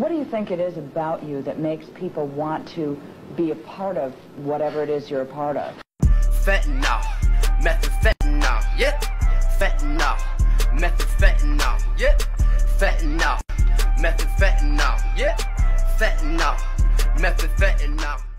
What do you think it is about you that makes people want to be a part of whatever it is you're a part of? Fentanyl, methamphetamine, yeah. Fentanyl, methamphetamine, yeah. Fentanyl, methamphetamine, yeah. Fentanyl, methamphetamine.